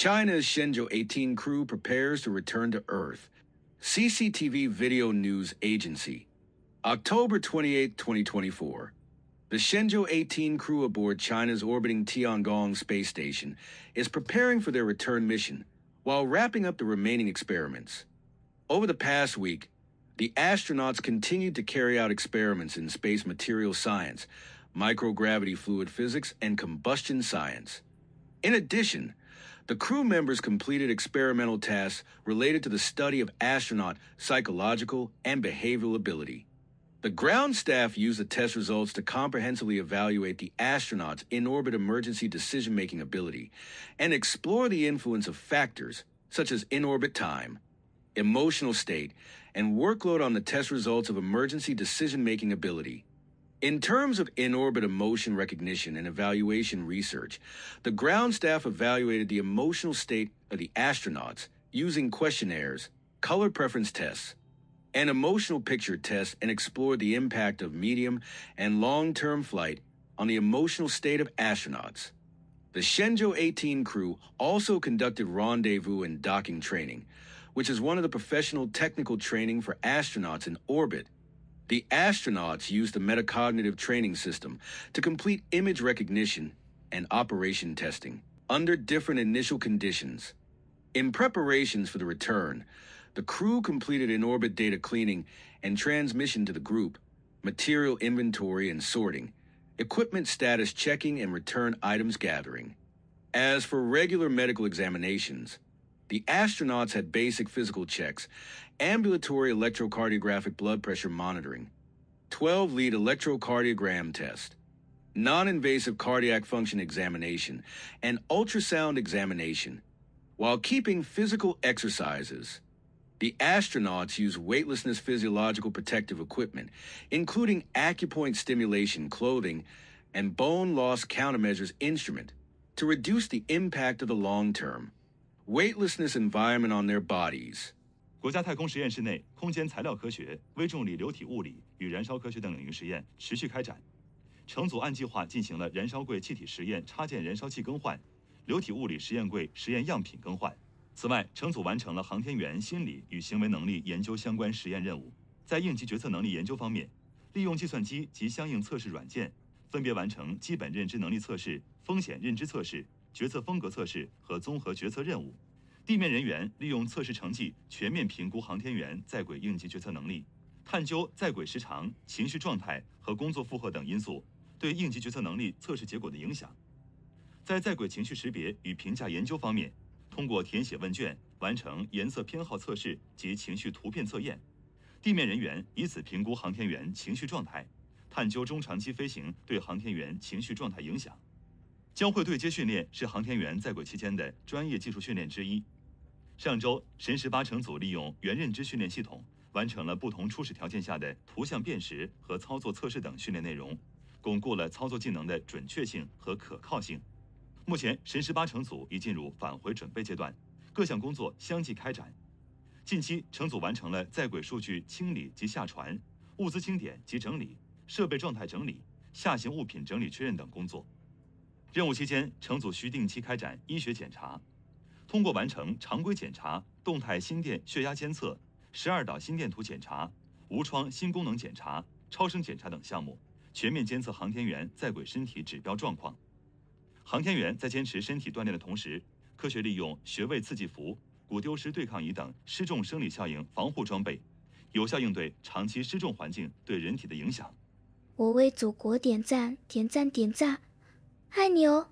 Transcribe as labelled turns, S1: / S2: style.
S1: China's Shenzhou 18 crew prepares to return to Earth. CCTV Video News Agency. October 28, 2024. The Shenzhou 18 crew aboard China's orbiting Tiangong space station is preparing for their return mission while wrapping up the remaining experiments. Over the past week, the astronauts continued to carry out experiments in space material science, microgravity fluid physics, and combustion science. In addition, the crew members completed experimental tasks related to the study of astronaut psychological and behavioral ability. The ground staff used the test results to comprehensively evaluate the astronauts' in orbit emergency decision making ability and explore the influence of factors such as in orbit time, emotional state, and workload on the test results of emergency decision making ability. In terms of in orbit emotion recognition and evaluation research, the ground staff evaluated the emotional state of the astronauts using questionnaires, color preference tests, and emotional picture tests and explored the impact of medium and long term flight on the emotional state of astronauts. The Shenzhou 18 crew also conducted rendezvous and docking training, which is one of the professional technical training for astronauts in orbit. The astronauts used the metacognitive training system to complete image recognition and operation testing under different initial conditions. In preparations for the return, the crew completed in orbit data cleaning and transmission to the group, material inventory and sorting, equipment status checking, and return items gathering. As for regular medical examinations, the astronauts had basic physical checks, ambulatory electrocardiographic blood pressure monitoring, 12 lead electrocardiogram test, non invasive cardiac function examination, and ultrasound examination, while keeping physical exercises. The astronauts use weightlessness physiological protective equipment, including acupoint stimulation clothing and bone loss countermeasures instrument, to reduce the impact of the long term weightlessness environment on their bodies.
S2: 国家太空实验室内，空间材料科学、微重力流体物理与燃烧科学等领域实验持续开展。乘组按计划进行了燃烧柜气体实验插件燃烧器更换、流体物理实验柜实验样品更换。此外，乘组完成了航天员心理与行为能力研究相关实验任务。在应急决策能力研究方面，利用计算机及相应测试软件，分别完成基本认知能力测试、风险认知测试、决策风格测试和综合决策任务。地面人员利用测试成绩全面评估航天员在轨应急决策能力，探究在轨时长、情绪状态和工作负荷等因素对应急决策能力测试结果的影响。在在轨情绪识别与评价研究方面。通过填写问卷，完成颜色偏好测试及情绪图片测验，地面人员以此评估航天员情绪状态，探究中长期飞行对航天员情绪状态影响。交会对接训练是航天员在轨期间的专业技术训练之一。上周，神十八乘组利用元认知训练系统，完成了不同初始条件下的图像辨识和操作测试等训练内容，巩固了操作技能的准确性和可靠性。目前，神十八乘组已进入返回准备阶段，各项工作相继开展。近期，乘组完成了在轨数据清理及下传、物资清点及整理、设备状态整理、下行物品整理确认等工作。任务期间，乘组需定期开展医学检查，通过完成常规检查、动态心电血压监测、十二导心电图检查、无创心功能检查、超声检查等项目，全面监测航天员在轨身体指标状况。航天员在坚持身体锻炼的同时，科学利用穴位刺激服、骨丢失对抗仪等失重生理效应防护装备，有效应对长期失重环境对人体的影响。
S3: 我为祖国点赞，点赞，点赞，爱你哦！